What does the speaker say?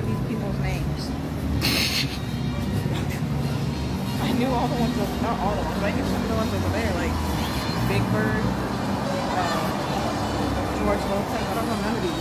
of these people's names. I knew all the ones, over, not all the ones, but I knew some of the ones over there, like Big Bird, uh, George Lopez. I don't know none of these